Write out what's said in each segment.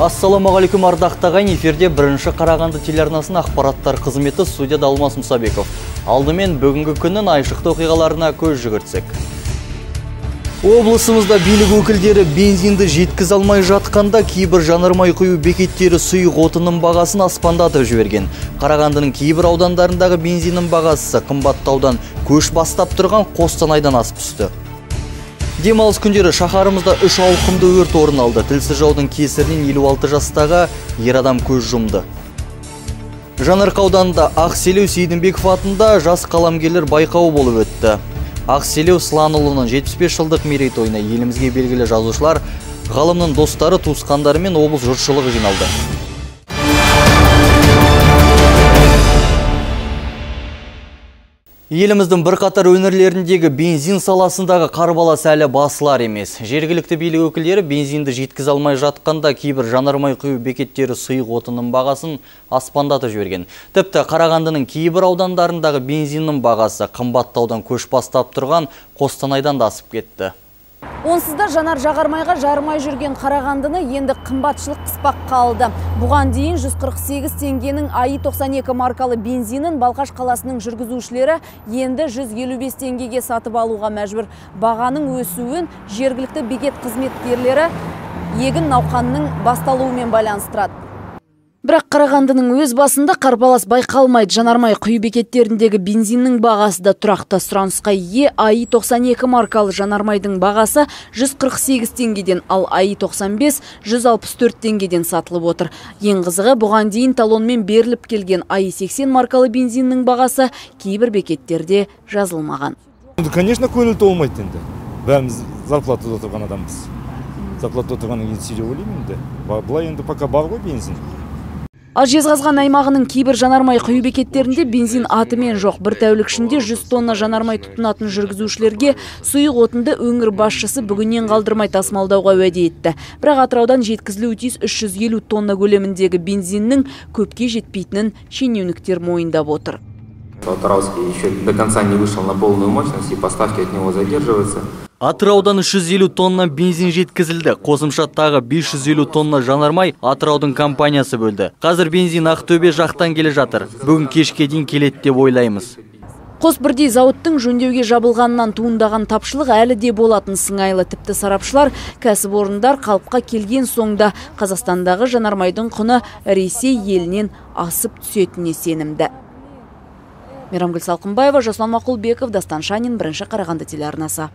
Ассаламағалейкум ардақты ағайын эфирде бірінші Қарағанды телеарнасының ақпараттар қызметі студияда Алмас Мұсабеков. Алдымен бүгінгі күннің айшықты оқиғаларына көз жүгіртсек. Облысымызда билік өкілдері бензинді жеткіз алмай жатқанда кейбір жанармай құю бекеттері сұйық отынның бағасын аспандатып жіберген. Қарағандының кейбір аудандарындағы бензиннің бағасы қымбаттаудан көш бастап тұрған Қостанайдан асып түсті. Демалыс күндері шаһарымызда үш ауқымды өрт орын алды. Тілсіз жаудың кесірінен 56 жастағы ер адам көз жұмды. Жанарқа ауданында Ақселеу Сейдімбеков атында жас қаламгерлер байқауы болып өтті. Ақселеу Сланұлының 75 жылдық мерейтойына елімізге белгілі жазушылар, ғалымның достары, туысқандары мен облыс жұртшылығы жиналды. Еліміздің бірқатар өңірлеріндегі бензин саласындағы қарбалас әлі басылар емес. Жергілікті билік өкілдері бензинді жеткізе алмай жатқанда кейбір жанармай құю бекеттері сұйық отынның бағасын аспандатып жіберген. Тіпті Қарағандының кейбір аудандарындағы бензиннің бағасы қымбаттаудан көш бастап тұрған Қостанайдан да асып кетті. Онсызда жанар жағармайға жармай жүрген Қарағандыны енді қымбатшылық қыспақ қалды. Бұған дейін 148 теңгенің АИ 92 маркалы бензинін Балқаш қаласының жүргізушілері енді 155 теңгеге сатып алуға мәжбүр. Бағаның өсуін жергілікті бекет қызметкерлері егін науқанының басталуымен байланыстырады. Бірақ Қарағандының өз басында қарбалас байқалмайды. Жанармай құю бекеттеріндегі бензиннің бағасы да тұрақты сұранысқа ие АИ 92 маркалы жанармайдың бағасы 148 теңгеден, ал АИ 95 164 теңгеден сатылып отыр. Ең қызығы бұған дейін талонмен беріліп келген АИ 80 маркалы бензиннің бағасы кейбір бекеттерде жазылмаған. Конечно, көңіл толмайды енді. Бәріміз зарплатада отырған адамбыз. Зарплатада отырғаннан кейін ойлаймын енді. Былай енді пока бар ғой бензин. Ал жезқазған аймағының кейбір жанармай құю бекеттерінде бензин атымен жоқ. Бір тәулік ішінде 100 тонна жанармай тұтынатын жүргізушілерге сұйық отынды өңір басшысы бүгіннен қалдырмай тасымалдауға уәде етті. Бірақ Атыраудан жеткізілуі тиіс 350 тонна көлеміндегі бензиннің көпке жетпейтінін шенеуніктер мойындап отыр. Атырауский еще до конца не вышел на полную мощность и поставки от него задерживаются. Атыраудан 350 тонна бензин жеткізілді. Қосымша тағы 550 тонна жанармай Атыраудың компаниясы бөлді. Қазір бензин Ақтөбе жақтан келе жатыр. Бүгін кешке дейін келеді деп ойлаймыз. Қос бірдей зауыттың жөндеуге жабылғаннан туындаған тапшылық әлі де болатын сыңайлы. Тіпті сарапшылар кәсіпорындар қалыпқа келген соңда Қазақстандағы жанармайдың құны Ресей елінен асып түсетініне сенімді. Мейрамгүл Салқынбаева, Жаслан Мақұлбеков, Дастан Шанин, бірінші Қарағанды телеарнасы.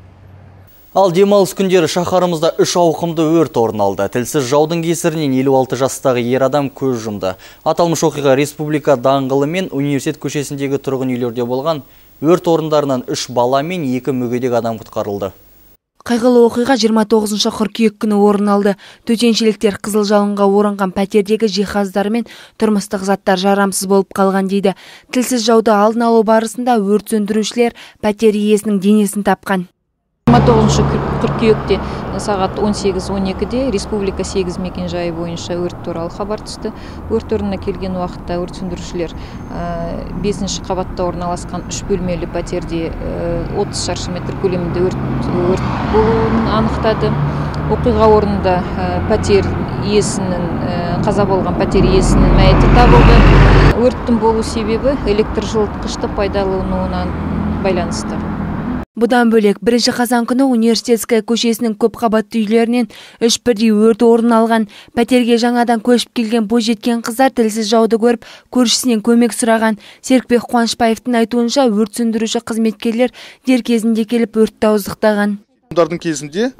Ал демалыс күндері шаһарымызда үш ауқымды өрт орын алды. Тілсіз жаудың кесірінен 56 жастағы ер адам көз жұмды. Аталмыш оқиға Республика даңғылы мен университет көшесіндегі тұрғын үйлерде болған өрт орындарынан үш бала мен екі мүгедек адам құтқарылды. Қайғылы оқиға 29 қыркүйек күні орын алды. Төтеншеліктер қызыл жалынға оранған пәтердегі жиһаздар мен тұрмыстық заттар жарамсыз болып қалған дейді. Тілсіз жауды алдын алу барысында өрт сөндірушілер пәтер иесінің денесін тапқан. 29 қыркүйекте сағат 18-12-де республика 8 мекен жайы бойынша өрт туралы хабар түсті. Өрт орнына келген уақытта өрт сөндірушілер 5 қабатта орналасқан үш бөлмелі пәтерде 30 шаршы метр көлемінде өрт, өрт болуын анықтады. Оқиға орнында пәтер иесінің қаза болған пәтер иесінің мәйіті табылды. Өрттің болу себебі электр жылытқышты пайдалануына байланысты. Бұдан бөлек бірінші қазан күні университетская көшесінің көп қабатты үйлерінен үш бірдей өрт орын алған. Пәтерге жаңадан көшіп келген бойжеткен қыздар тілсіз жауды көріп көршісінен көмек сұраған. Серікбек қуанышбаевтың айтуынша өрт сөндіруші қызметкерлер дер кезінде келіп өртті ауыздықтаған. Олардың кезінде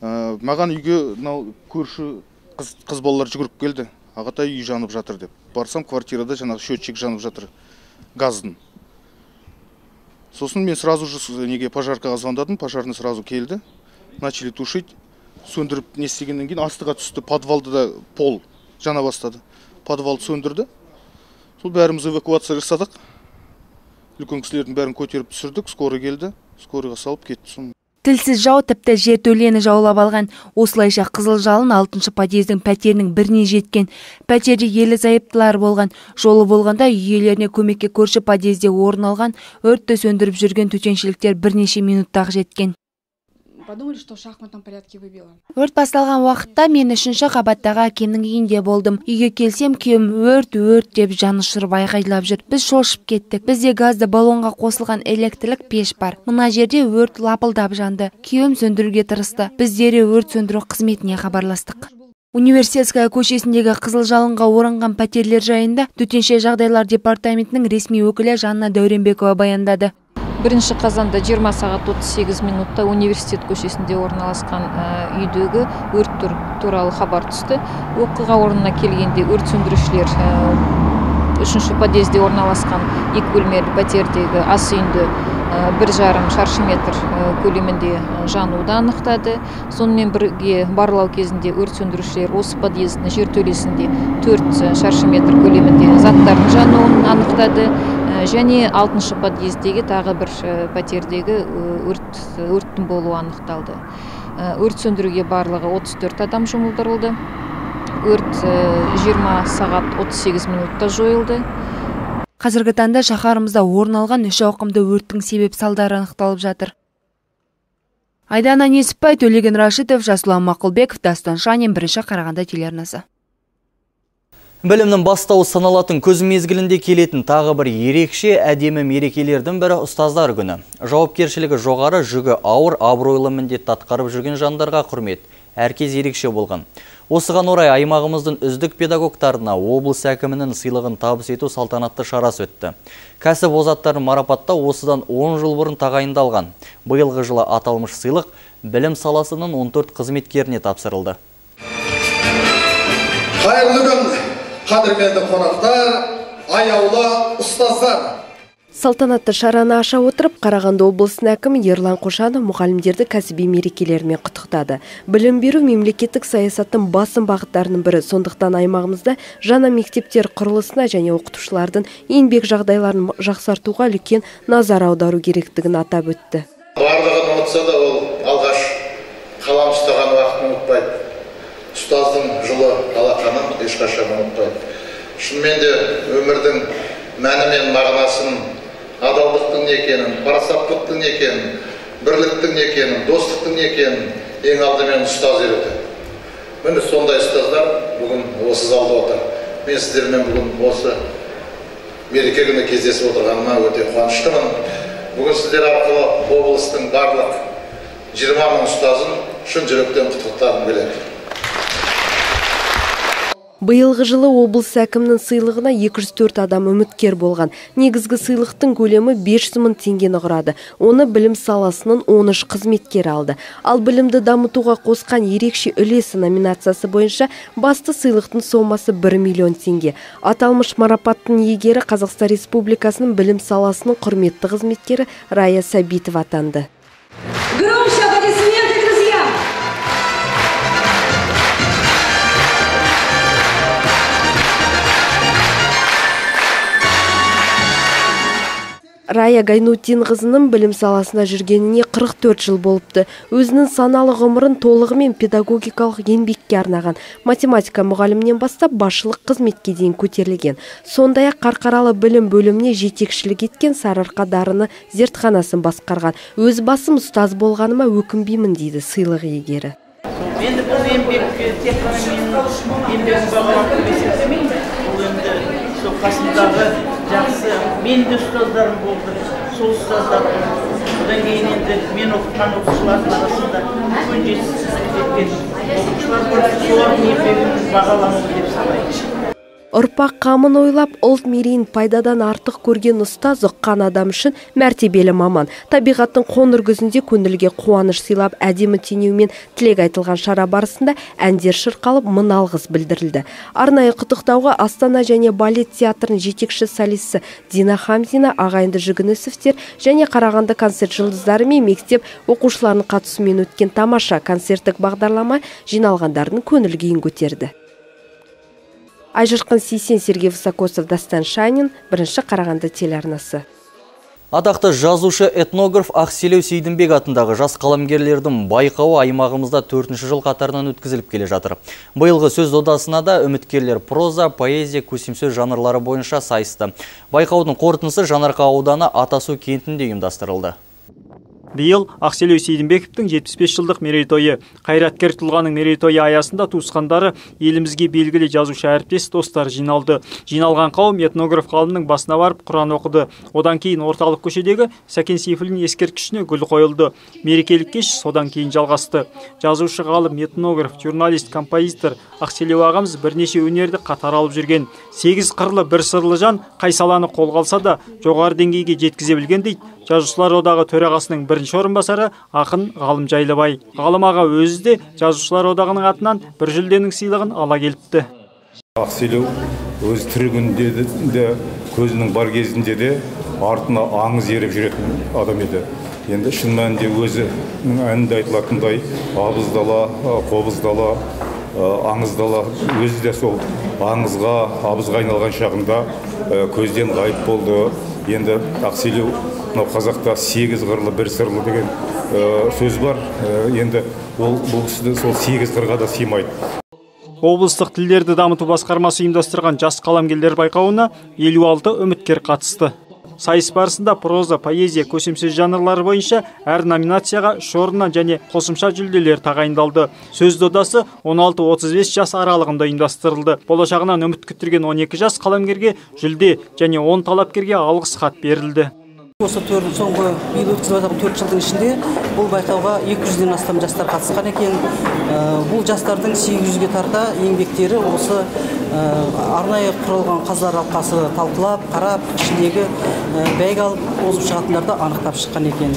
маған үйге мынау көрші қыз, қыз балалар жүгіріп келді. Ағатай үй жанып жатыр деп. Барсам квартирада жаңағы счетчик жанып жатыр газдың. Сосын мен сразу же неге пожаркаға звондадым пожарный сразу келді начали тушить сөндіріп не істегеннен кейін астыға түсті подвалды да пол жана бастады. Подвалды сөндірді. Сол бәріміз эвакуация жасадық. Үлкен кісілердің бәрін көтеріп түсірдік скорый келді скорыйға салып кетті тілсіз жау тіпті жертөлені жаулап алған. Осылайша қызыл жалын алтыншы подъездің пәтерінің біріне жеткен. Пәтерде ерлі зайыптылар болған. Жолы болғанда үй иелеріне көмекке көрші подъезде орын алған. Өртті сөндіріп жүрген төтеншеліктер бірнеше минутта ақ жеткен. Подумали, что в шахматном порядке выбила. өрт басталған уақытта мен үшінші қабаттағы әкемнің үйінде болдым. Үйге келсем күйеуім өрт өрт деп жанұшырып айқайлап жүр. Біз шошып кеттік. Бізде газды баллонға қосылған электрлік пеш бар. Мына жерде өрт лапылдап жанды. Күйеуім сөндіруге тырысты. Біз дереу өрт сөндіру қызметіне хабарластық. Университетская көшесіндегі қызыл жалынға оранған пәтерлер жайында төтенше жағдайлар департаментінің ресми өкілі жанна дәуренбекова баяндады. Бірінші қазанда 20 сағат 38 минутта университет көшесінде орналасқан ә, үйдегі өрт тур- туралы хабар түсті. Оқиға орнына келгенде өрт сөндірушілер ә, үшінші подъезде орналасқан екі бөлмелі пәтердегі ас үйінде бір жарым шаршы метр ә, көлемінде ә, жануды анықтады. Сонымен бірге барлау кезінде өрт сөндірушілер осы подъездің жертөлесінде төрт шаршы метр көлемінде заттардың жануын анықтады. Және алтыншы подъездегі тағы бір пәтердегі өрт өрттің болуы анықталды. Өрт сөндіруге барлығы 34 адам жұмылдырылды. Өрт ә, 20 сағат 38 минутта жойылды. Қазіргі таңда шаһарымызда орын алған үш ауқымды өрттің себеп салдары анықталып жатыр айдана несіпбай төлеген рашитов жасұлан мақұлбеков дастан шанин бірінші қарағанды телеарнасы Білімнің бастауы саналатын көз мезгілінде келетін тағы бір ерекше әдемі мерекелердің бірі ұстаздар күні. Жауапкершілігі жоғары, жүгі ауыр, абыройлы міндет атқарып жүрген жандарға құрмет. Әркез ерекше болған. Осыған орай аймағымыздың үздік педагогтарына облыс әкімінің сыйлығын табыс ету салтанатты шарасы өтті. Кәсіп озаттарын марапаттау осыдан 10 жыл бұрын тағайындалған. Биылғы жылы аталмыш сыйлық білім саласының 14 қызметкеріне тапсырылды. қайырлы күн қадірменді қонақтар аяулы ұстаздар Салтанатты шараны аша отырып, Қарағанды облысының әкімі Ерлан Қошанов мұғалімдерді кәсіби мерекелерімен құттықтады. Білім беру мемлекеттік саясаттың басым бағыттарының бірі, сондықтан аймағымызда жаңа мектептер құрылысына және оқытушылардың еңбек жағдайларын жақсартуға үлкен назар аудару керектігін атап өтті. барлығын ұмытса да ол алғаш қалам ұстаған уақытын ұмытпайды ұстаздың жылы алақанын ешқашан ұмытпайды шынымен де өмірдің мәні мен мағынасын адалдықтың не екенін парасаттылықтың не екенін бірліктің не екенін достықтың не екенін ең алдымен ұстаз үйретеді. Міне сондай ұстаздар бүгін осы залда отыр. Мен сіздермен бүгін осы мереке күні кездесіп отырғаныма өте қуаныштымын. Бүгін сіздер арқылы облыстың барлық жиырма мың ұстазын шын жүректен құттықтағым келеді. Биылғы жылы облыс әкімінің сыйлығына 204 адам үміткер болған. Негізгі сыйлықтың көлемі 500 мың теңгені құрады. Оны білім саласының 13 қызметкер алды. Ал білімді дамытуға қосқан ерекше үлесі номинациясы бойынша басты сыйлықтың сомасы 1 миллион теңге. Аталмыш марапаттың иегері Қазақстан Республикасының білім саласының құрметті қызметкері Рая Сабитова атанды. Рая Гайнутдинқызының білім саласына жүргеніне 44 жыл болыпты. Өзінің саналы ғұмырын толығымен педагогикалық еңбекке арнаған. Математика мұғалімінен бастап басшылық қызметке дейін көтерілген. Сондай-ақ қарқаралы білім бөліміне жетекшілік еткен сарыарқа дарыны зертханасын басқарған. Өз басым ұстаз болғаныма өкінбеймін дейді сыйлық иегері. енді бұл тек жақсы. Менің де ұстаздарым болды. Сол ұстаздар одан кейін енді мен оқытқан оқушылардың арасында үлкен жетістікке жеткен оқушылар бар солардың еңбегін бағаламау деп санаймын Ұрпақ қамын ойлап, ұлт мерейін пайдадан артық көрген ұстаз ұққан адам үшін мәртебелі маман. Табиғаттың қоңыр күзінде көңілге қуаныш сыйлап, әдемі теңеумен тілек айтылған шара барысында әндер шырқалып, мың алғыс білдірілді. Арнайы құттықтауға Астана және балет театрының жетекші солисі Дина Хамзина, ағайынды Жүгінісовтер және Қарағанды концерт жұлдыздары мен мектеп оқушыларының қатысуымен өткен тамаша концерттік бағдарлама жиналғандардың көңіл күйін көтерді. Айжырқын Сейсен Сергей Высокосов Дастан Шанин, бірінші Қарағанды телеарнасы. Атақты жазушы этнограф Ақселеу Сейдімбек атындағы жас қаламгерлердің байқауы аймағымызда төртінші жыл қатарынан өткізіліп келе жатыр. Биылғы сөз додасына да үміткерлер проза, поэзия, көсемсөз жанрлары бойынша сайысты. Байқаудың қорытындысы Жанарқа ауданы Атасу кентінде ұйымдастырылды. Биыл ақселеу сейдімбековтің 75 жылдық мерейтойы қайраткер тұлғаның мерейтойы аясында туысқандары елімізге белгілі жазушы әріптес достар жиналды. Жиналған қауым этнограф ғалымның басына барып құран оқыды. Одан кейін орталық көшедегі сәкен сейфуллин ескерткішіне гүл қойылды. Мерекелік кеш содан кейін жалғасты. Жазушы ғалым этнограф журналист композитор ақселеу ағамыз бірнеше өнерді қатар алып жүрген. Сегіз қырлы бір сырлы жан қай саланы қолға алса да жоғары деңгейге жеткізе білген дейді жазушылар одағы төрағасының бірінші орынбасары ақын ғалым жайлыбай. Ғалым аға өзі де жазушылар одағының атынан бір жүлденің сыйлығын ала келіпті. Ақселеу тірі күнінде де көзінің бар кезінде де артына аңыз еріп жүретін адам еді. Енді шын мәнінде өзінің әнінде айтылатындай абыз дала қобыз дала аңыз дала өзі де сол аңызға абызға айналған шағында көзден ғайып болды. Енді ақселеу мынау қазақта сегіз қырлы бір сырлы деген сөз бар. Енді ол бұл кісі сол сегіз қырға да сыймайды. Облыстық тілдерді дамыту басқармасы ұйымдастырған жас қаламгерлер байқауына елу алты үміткер қатысты. Сайыс барысында проза поэзия көсемсөз жанрлары бойынша әр номинацияға үш және қосымша жүлделер тағайындалды. Сөз додасы 16-35 жас аралығында ұйымдастырылды. Болашағынан үміт күттірген 12 жас қаламгерге жүлде және 10 талапкерге алғыс хат берілді. Осы төрт соңғы биыл өткізіп жатқан төрт жылдың ішінде бұл байқауға екі жүзден астам жастар қатысқан екен. Бұл жастардың сегіз жүзге тарта еңбектері осы арнайы құрылған қазылар алқасы талқылап қарап ішіндегі бәйге алып озып шығатындарды анықтап шыққан екен.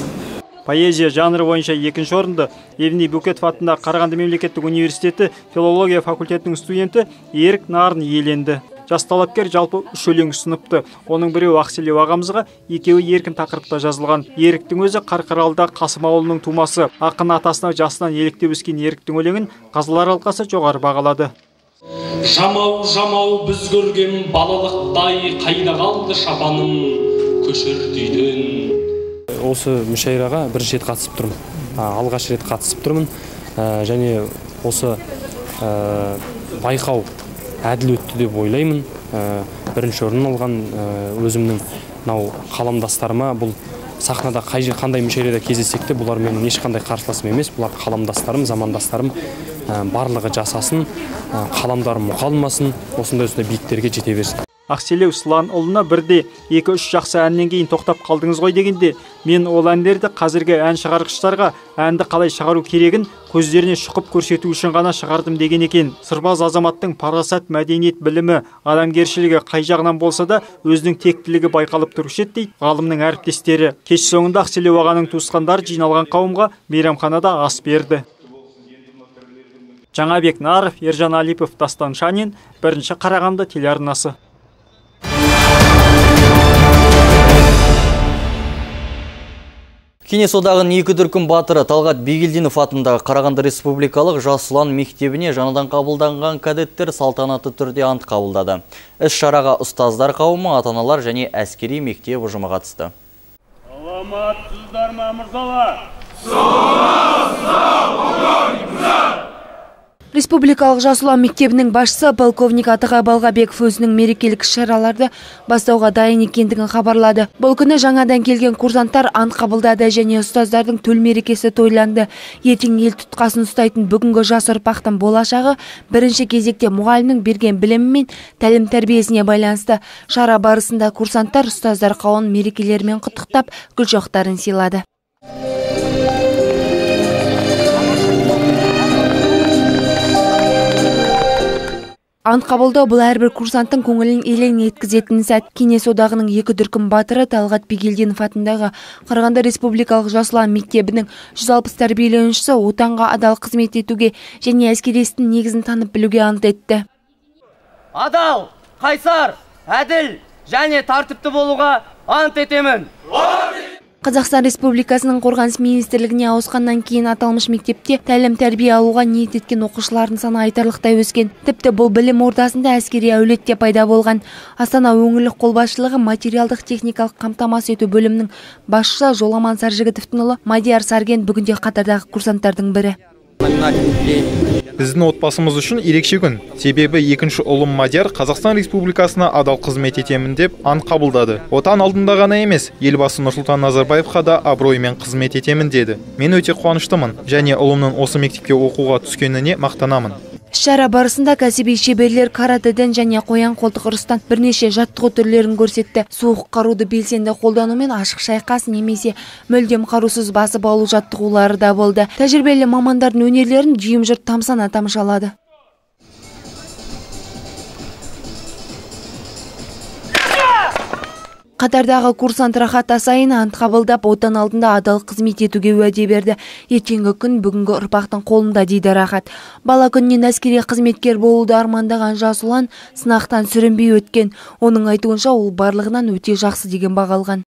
Поэзия жанры бойынша екінші орынды евний букетов атындағы қарағанды мемлекеттік университеті филология факультетінің студенті ерік нарын иеленді. Жас талапкер жалпы үш өлең ұсыныпты оның біреуі ақселеу ағамызға екеуі еркін тақырыпта жазылған. Еріктің өзі қарқаралыда қасым ауылының тумасы. Ақын атасына жасынан еліктеп өскен еріктің өлеңін қазылар алқасы жоғары бағалады. Жамау жамау біз көрген балалықтай қайда қалды шапаным көшір дейден осы мүшәйраға бірінші рет қатысып тұрмын. Алғаш рет қатысып тұрмын. Және осы байқау әділ өтті деп ойлаймын. Бірінші орын алған өзімнің мынау қаламдастарыма бұл сахнада қай қандай мүшәйрада кездессек те бұлар менің ешқандай қарсыласым емес. Бұлар қаламдастарым замандастарым барлығы жасасын қаламдарым мұқалмасын осындай осындай биіктерге жете берсін. Ақселеу ұлына бірде екі үш жақсы әннен кейін тоқтап қалдыңыз ғой дегенде мен ол әндерді қазіргі ән шығарғыштарға әнді қалай шығару керегін көздеріне шұқып көрсету үшін ғана шығардым деген екен. Сырбаз азаматтың парасат мәдениет білімі адамгершілігі қай жағынан болса да өзінің тектілігі байқалып тұрушы еді дейді ғалымның әріптестері. Кеш соңында ақселеу ағаның туысқандары жиналған қауымға мейрамханада ас берді. Жаңабек наров ержан алипов дастан шанин. Бірінші қарағанды телеарнасы. Кеңес одағының екі дүркін батыры Талғат Бегелдинов атындағы Қарағанды Республикалық Жас ұлан мектебіне жаңадан қабылданған кадеттер салтанатты түрде ант қабылдады. Іс шараға ұстаздар қауымы, ата-аналар және әскери мектеп ұжымы қатысты. Саламатсыздар ма мырзалар? Республикалық жас ұлан мектебінің басшысы полковник Атыға Балғабеков өзінің мерекелік шараларды бастауға дайын екендігін хабарлады. Бұл күні жаңадан келген курсанттар ант қабылдады және ұстаздардың төл мерекесі тойланды. Ертең ел тұтқасын ұстайтын бүгінгі жас ұрпақтың болашағы бірінші кезекте мұғалімнің берген білімі мен тәлім тәрбиесіне байланысты. Шара барысында курсанттар ұстаздар қауын мерекелерімен құттықтап гүл шоқтарын сыйлады. Ант қабылдау бұл әрбір курсанттың көңілін елең еткізетін сәт. Кеңес одағының екі дүркін батыры талғат бигелдинов атындағы қарағанды республикалық жас ұлан мектебінің жүз алпыс тәрбиеленушісі отанға адал қызмет етуге және әскери істің негізін танып білуге ант етті. Адал қайсар әділ және тәртіпті болуға ант етемін. Қазақстан Республикасының қорғаныс министрлігіне ауысқаннан кейін аталмыш мектепте тәлім тәрбие алуға ниет еткен оқушылардың саны айтарлықтай өскен. Тіпті бұл білім ордасында әскери әулет те пайда болған. Астана өңірлік қолбасшылығы материалдық техникалық қамтамасыз ету бөлімінің басшысы Жоламан Саржігітовтің ұлы Мадияр Сарген бүгінде қатардағы курсанттардың бірі біздің отбасымыз үшін ерекше күн. Себебі екінші ұлым мадияр қазақстан республикасына адал қызмет етемін деп ант қабылдады. Отан алдында ғана емес елбасы нұрсұлтан назарбаевқа да абыроймен қызмет етемін деді. Мен өте қуаныштымын және ұлымның осы мектепке оқуға түскеніне мақтанамын. Шара барысында кәсіби шеберлер каратэден және қоян қолтық ұрыстан бірнеше жаттығу түрлерін көрсетті. Суық қаруды белсенді қолданумен ашық шайқас немесе мүлдем қарусыз басып алу жаттығулары да болды. Тәжірибелі мамандардың өнерлерін дүйім жұрт тамсана тамашалады. Қатардағы курсант рахат асайын ант қабылдап отан алдында адал қызмет етуге уәде берді. Ертеңгі күн бүгінгі ұрпақтың қолында дейді рахат. Бала күнінен әскери қызметкер болуды армандаған жас ұлан сынақтан сүрінбей өткен. Оның айтуынша ол барлығынан өте жақсы деген баға алған.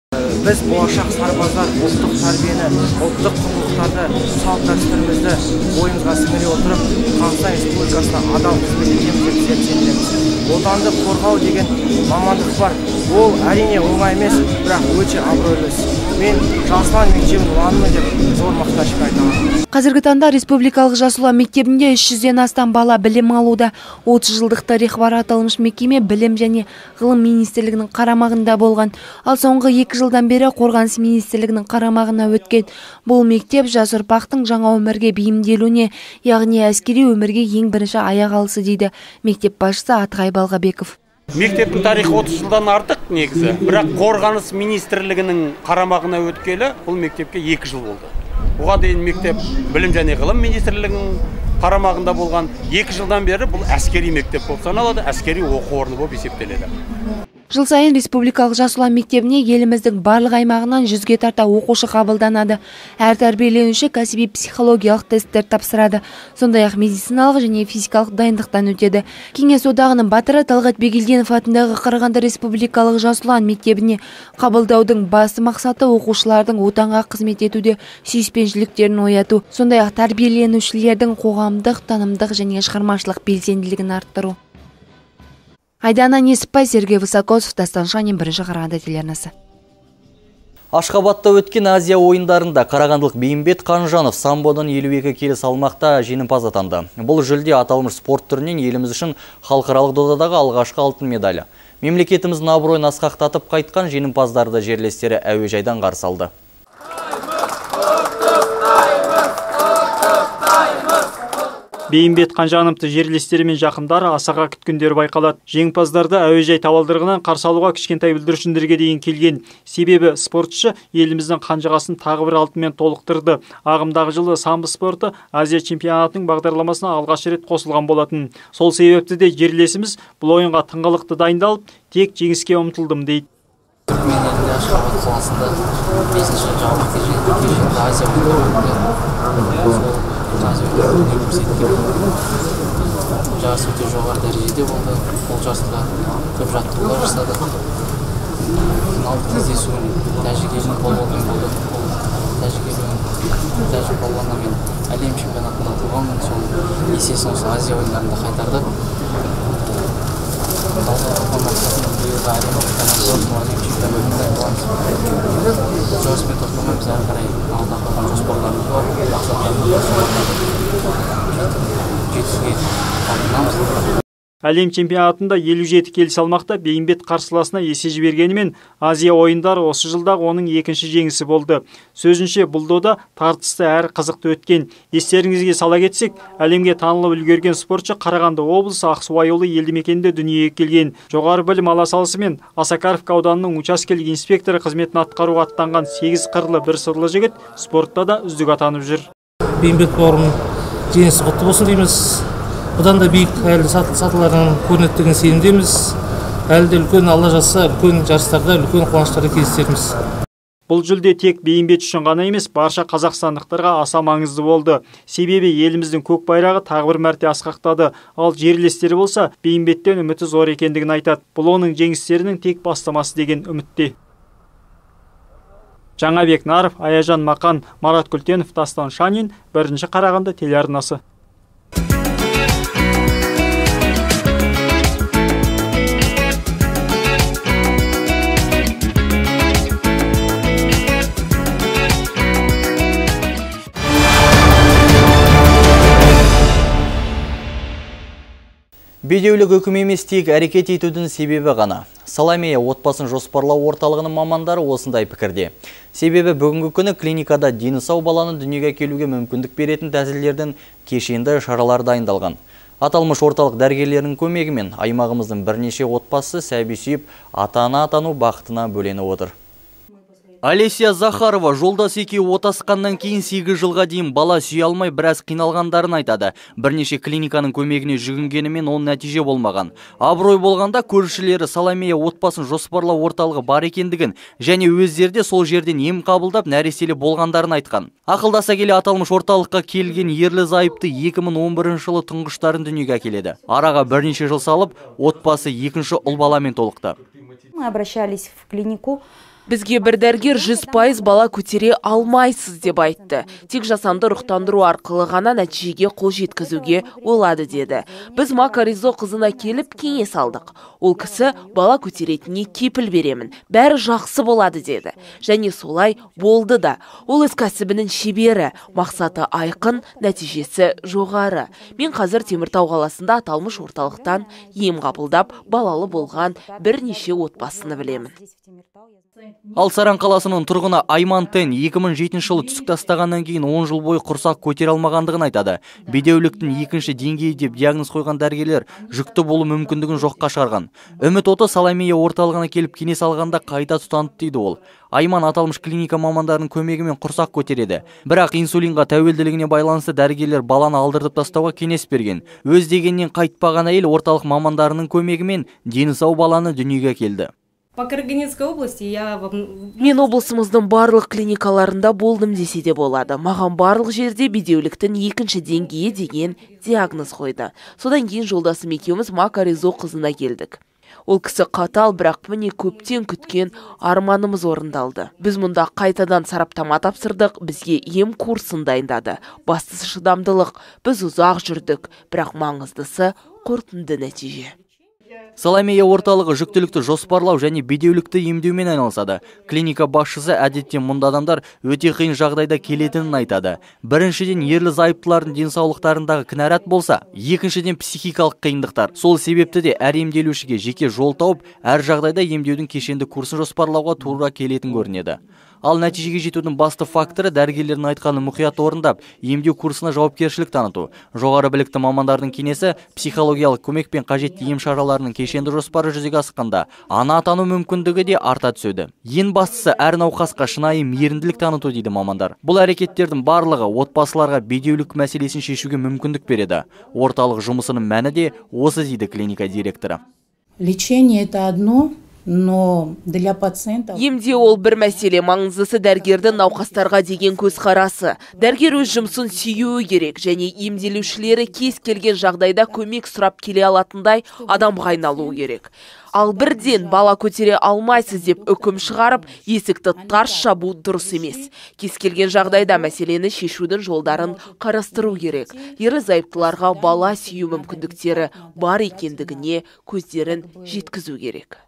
Біз болашақ сарбаздар ұлттық тәрбиені ұлттық құндылықтарды салт дәстүрімізді бойымызға сіңіре отырып қазақстан республикасына адал қызмет етеміз деп сенеміз отанды қорғау деген мамандық бар. Ол әрине оңай емес бірақ өте абыройлы іс. Мен жас ұлан мектебінің ұланымын деп зор мақтанышпен айта аламын қазіргі таңда республикалық жас ұлан мектебінде үш жүзден астам бала білім алуда. Отыз жылдық тарихы бар аталмыш мекеме білім және ғылым министрлігінің қарамағында болған. Ал соңғы екі бері қорғаныс министрлігінің қарамағына өткен. Бұл мектеп жас ұрпақтың жаңа өмірге бейімделуіне яғни әскери өмірге ең бірінші аяқ алысы дейді мектеп басшысы атығай балғабеков. Мектептің тарихы 30 жылдан артық негізі. Бірақ қорғаныс министрлігінің қарамағына өткелі бұл мектепке екі жыл болды. Бұған дейін мектеп білім және ғылым министрлігінің қарамағында болған екі жылдан бері бұл әскери мектеп болып саналады әскери оқу орны болып есептеледі. Жыл сайын республикалық жас ұлан мектебіне еліміздің барлық аймағынан жүзге тарта оқушы қабылданады. Әр тәрбиеленуші кәсіби психологиялық тесттер тапсырады. Сондай ақ медициналық және физикалық дайындықтан өтеді. Кеңес одағының батыры талғат бегелдинов атындағы қарағанды республикалық жас ұлан мектебіне қабылдаудың басты мақсаты оқушылардың отанға қызмет етуде сүйіспеншіліктерін ояту. Сондай ақ тәрбиеленушілердің қоғамдық танымдық және шығармашылық белсенділігін арттыру. Айдана несіпбай сергей высокосов дастан шанин бірінші қарағанды телеарнасы Ашқабатта өткен Азия ойындарында қарағандылық Бейімбет Қанжанов самбодан 52 келі салмақта жеңімпаз атанды. Бұл жүлде аталмыш спорт түрінен еліміз үшін халықаралық додадағы алғашқы алтын медалі. Мемлекетіміздің абыройын асқақтатып қайтқан жеңімпаздарды жерлестері әуежайдан қарсы алды. Бейімбет қанжановты жерлестері мен жақындары асаға күткендері байқалады. Жеңімпаздарды әуежай табалдырығынан қарсы алуға кішкентай бүлдіршіндерге дейін келген. Себебі спортшы еліміздің қанжығасын тағы бір алтынмен толықтырды. Ағымдағы жылы самбо спорты азия чемпионатының бағдарламасына алғаш рет қосылған болатын. Сол себепті де жерлесіміз бұл ойынға тыңғылықты дайындалып тек жеңіске ұмтылдым дейді. Жарыс өте жоғары дәрежеде болды. Ол жарыста көп жаттығулар жасадық финалдық кездесуін тәжік елінің палуанымен болды. Ол тәжік елінің тәжік палуанына мен әлем чемпионатында ұтылғанмын сол есесін осы азия ойындарында қайтардық биылғы әлем чемпионаты әлем чемпионатында жарыспен тоқтамаймыз әрі қарай. melakukan sesuatu maksudnya dia gitu gitu әлем чемпионатында 57 келі салмақта бейімбет қарсыласына есе жібергенімен азия ойындары осы жылдағы оның екінші жеңісі болды. Сөзінше бұл дода тартысты әрі қызықты өткен. Естеріңізге сала кетсек әлемге танылып үлгерген спортшы қарағанды облысы ақсу ауылы елді мекенінде дүниеге келген. Жоғары білім ала салысымен осакаровка ауданының учаскелік инспекторы қызметін атқаруға аттанған сегіз қырлы бір сырлы жігіт спортта да үздік атанып жүр. Бейімбет бауырым жеңісі құтты болсын дейміз. Бұдан да биік әлі сатылардан көрінеді деген сенімдеміз. Әлі де үлкен алла жазса үлкен жарыстарда үлкен қуаныштарда кездесерміз бұл жүлде тек бейімбет үшін ғана емес барша қазақстандықтарға аса маңызды болды. Себебі еліміздің көк байрағы тағы бір мәрте асқақтады. Ал жерлестері болса бейімбеттен үміті зор екендігін айтады. Бұл оның жеңістерінің тек бастамасы деген үмітте. Жаңабек наров аяжан мақан марат күлтенов дастан шанин бірінші қарағанды телеарнасы. Бедеулік үкім емес тек әрекет етудің себебі ғана. Саламея отбасын жоспарлау орталығының мамандары осындай пікірде. Себебі бүгінгі күні клиникада дені сау баланы дүниеге келуге мүмкіндік беретін тәсілдердің кешенді шаралар дайындалған. Аталмыш орталық дәрігерлерінің көмегімен аймағымыздың бірнеше отбасы сәби сүйіп ата-ана атану бақытына бөленіп отыр. Олеся Захарова жолдас екеуі отасқаннан кейін 8 жылға дейін бала сүйе алмай біраз қиналғандарын айтады. Бірнеше клиниканың көмегіне жүгінгенімен ол нәтиже болмаған. Абырой болғанда көршілері Саламея отбасын жоспарлау орталығы бар екендігін және өздері де сол жерден ем қабылдап нәрестелі болғандарын айтқан. Ақылдаса келе аталмыш орталыққа келген ерлі зайыпты 2011 жылы тұңғыштарын дүниеге әкеледі. Араға бірнеше жыл салып, отбасы екінші ұл баламен толықты. Мы обращались в клинику Бізге бір дәргер 100 пайыз бала көтере алмайсыз деп айтты. Тек жасанды рұқтандыру арқылы ғана нәтижеге қол жеткізуге олады деді. Біз Макаризо қызына келіп кеңес алдық. Ол кісі бала көтеретіне кепіл беремін. Бәрі жақсы болады деді. Және солай болды да. Ол өз кәсібінің шебері, мақсаты айқын, нәтижесі жоғары. Мен қазір Теміртау қаласында аталмыш орталықтан ем қабылдап, балалы болған бірнеше отбасыны білемін. Ал Саран қаласының тұрғыны Айман Тен 2007 жылы түсік тастағаннан кейін 10 жыл бойы құрсақ көтере алмағандығын айтады. Бедеуліктің екінші деңгейі деп диагноз қойған дәрігерлер жүкті болу мүмкіндігін жоққа шығарған. Үміт оты Саламея орталығына келіп кеңес алғанда қайта тұтанды дейді ол. Айман аталмыш клиника мамандарының көмегімен құрсақ көтереді. Бірақ инсулинға тәуелділігіне байланысты дәрігерлер баланы алдыртып тастауға кеңес берген. Өз дегеннен қайтпаған әйел орталық мамандарының көмегімен дені сау баланы дүниеге келді. По области я... Мен облысымыздың барлық клиникаларында болдым десе де болады. Маған барлық жерде бедеуліктің екінші деңгейі деген диагноз қойды. Содан кейін жолдасым екеуміз Макаризо қызына келдік. Ол кісі қатал, бірақ міне көптен күткен арманымыз орындалды. Біз мұнда қайтадан сараптама тапсырдық, бізге ем курсын дайындады. Бастысы шыдамдылық, біз ұзақ жүрдік, бірақ маңыздысы қорытынды нәтиже. Саламея орталығы жүктілікті жоспарлау және бедеулікті емдеумен айналысады. Клиника басшысы әдетте мұнда адамдар өте қиын жағдайда келетінін айтады. Біріншіден ерлі зайыптылардың денсаулықтарындағы кінәрат болса, екіншіден психикалық қиындықтар. Сол себепті де әр емделушіге жеке жол тауып, әр жағдайда емдеудің кешенді курсын жоспарлауға тура келетін көрінеді ал нәтижеге жетудің басты факторы дәрігерлердің айтқанын мұқият орындап емдеу курсына жауапкершілік таныту. Жоғары білікті мамандардың кеңесі психологиялық көмек пен қажетті ем шараларының кешенді жоспары жүзеге асқанда ана атану мүмкіндігі де арта түседі. Ең бастысы әр науқасқа шынайы мейірімділік таныту дейді мамандар. Бұл әрекеттердің барлығы отбасыларға бедеулік мәселесін шешуге мүмкіндік береді. Орталық жұмысының мәні де осы дейді клиника директоры. Лечение это одно но для пациентов емде ол бір мәселе маңыздысы дәрігердің науқастарға деген көзқарасы. Дәрігер өз жұмысын сүйуі керек және емделушілері кез келген жағдайда көмек сұрап келе алатындай адамға айналуы керек. Ал бірден бала көтере алмайсыз деп үкім шығарып есікті тарс жабу дұрыс емес. Кез келген жағдайда мәселені шешудің жолдарын қарастыру керек. Ерлі зайыптыларға бала сүю мүмкіндіктері бар екендігіне көздерін жеткізу керек.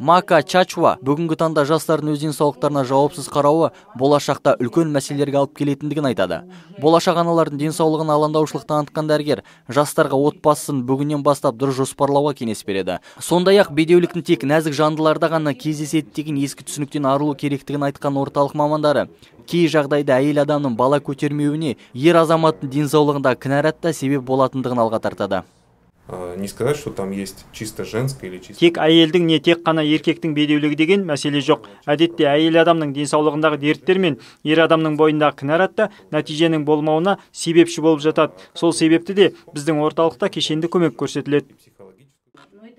Мака Чачуа бүгінгі таңда жастардың өз денсаулықтарына жауапсыз қарауы болашақта үлкен мәселелерге алып келетіндігін айтады. Болашақ аналардың денсаулығына алаңдаушылық танытқан дәрігер жастарға отбасын бүгіннен бастап дұрыс жоспарлауға кеңес береді. Сондай-ақ бедеуліктің тек нәзік жандыларда ғана кездеседі деген ескі түсініктен арылу керектігін айтқан орталық мамандары кей жағдайда әйел адамның бала көтермеуіне ер азаматтың денсаулығында кінәрат та себеп болатындығын алға тартады не сказать, что там есть чисто или. Тек әйелдің не тек қана еркектің бедеулігі деген мәселе жоқ. Әдетте әйел адамның денсаулығындағы дерттер мен ер адамның бойындағы кінәрат нәтиженің болмауына себепші болып жатады. Сол себепті де біздің орталықта кешенді көмек көрсетіледі.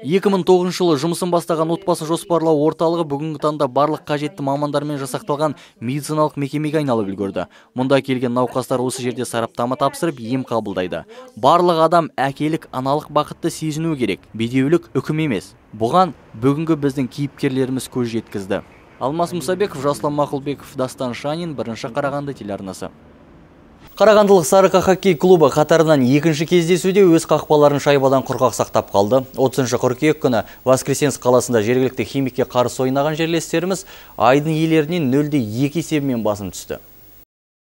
2009 жылы жұмысын бастаған отбасы жоспарлау орталығы бүгінгі таңда барлық қажетті мамандармен жасақталған медициналық мекемеге айналып үлгерді. Мұнда келген науқастар осы жерде сараптама тапсырып ем қабылдайды. Барлық адам әкелік аналық бақытты сезіну керек. Бедеулік үкім емес. Бұған бүгінгі біздің кейіпкерлеріміз көз жеткізді. Алмас Мұсабеков, Жаслан Мақұлбеков, Дастан Шанин, бірінші Қарағанды телеарнасы. Қарағандылық Сарықа хоккей клубы қатарынан екінші кездесуде өз қақпаларын шайбадан құрғақ сақтап қалды. 30 қыркүйек күні Воскресенск қаласында жергілікті химикке қарсы ойнаған жерлестеріміз айдын иелерінен 0-2 есебімен басым түсті.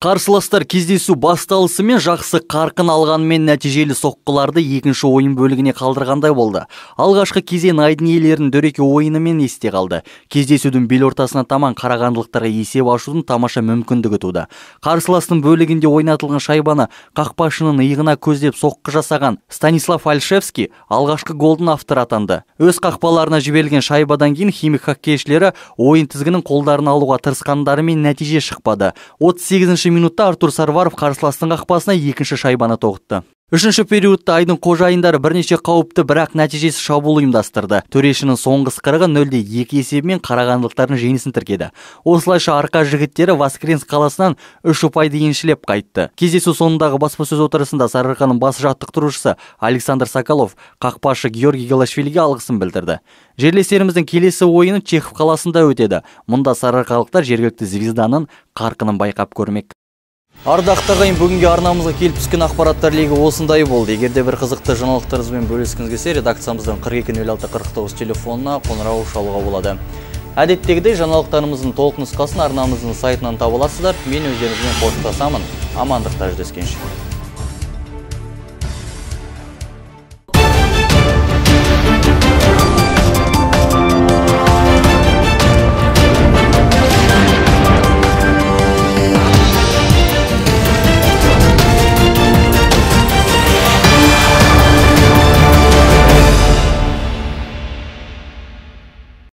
Қарсыластар кездесу басталысымен жақсы қарқын алғанымен нәтижелі соққыларды екінші ойын бөлігіне қалдырғандай болды. Алғашқы кезең айдын иелерінің дөрекі ойынымен есте қалды. Кездесудің бел ортасына таман қарағандылықтарға есеп ашудың тамаша мүмкіндігі туды. Қарсыластың бөлігінде ойнатылған шайбаны қақпашының иығына көздеп соққы жасаған Станислав Альшевский алғашқы голдың авторы атанды. Өз қақпаларына жіберілген шайбадан кейін химик хоккейшілері ойын тізгінін қолдарына алуға тырысқандарымен нәтиже шықпады. 38 минутта Артур Сарваров қарсыластың қақпасына екінші шайбаны тоғытты. Үшінші периодта айдың қожайындары бірнеше қауіпті бірақ нәтижесі шабуыл ұйымдастырды. Төрешінің соңғы ысқырығы 0-де 2 есебімен қарағандылықтардың жеңісін тіркеді. Осылайша арқа жігіттері Воскренск қаласынан үш ұпайды еншілеп қайтты. Кездесу соңындағы баспасөз отырысында Сарыарқаның бас жаттықтырушысы Александр Соколов қақпашы Георгий Гелашвилиге алғысын білдірді. Жерлестеріміздің келесі ойыны Чехов қаласында өтеді. Мұнда сарыарқалықтар жергілікті звезданың қарқынын байқап көрмек. Ардақты ағайын бүгінгі арнамызға келіп түскен ақпараттар легі осындай болды. Егерде бір қызықты жаңалықтарыңызбен бөліскіңіз келсе, редакциямыздың 420649 телефонына қоңырау шалуға болады. Әдеттегідей жаңалықтарымыздың толық нұсқасын арнамыздың сайтынан таба. Мен өздеріңізбен қоштасамын. Амандықта жүздескенше.